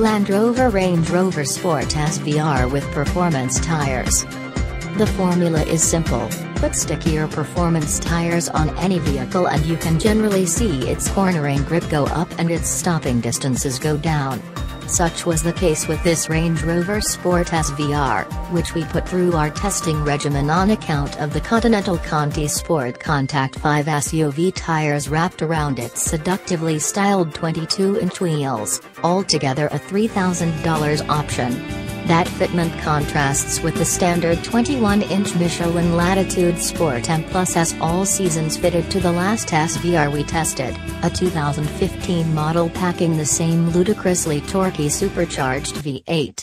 Land Rover Range Rover Sport SVR with performance tires. The formula is simple, put stickier performance tires on any vehicle and you can generally see its cornering grip go up and its stopping distances go down. Such was the case with this Range Rover Sport SVR, which we put through our testing regimen on account of the Continental Conti Sport Contact 5 SUV tires wrapped around its seductively styled 22-inch wheels, altogether a $3,000 option. That fitment contrasts with the standard 21-inch Michelin Latitude Sport M Plus S all seasons fitted to the last SVR we tested, a 2015 model packing the same ludicrously torquey supercharged V8.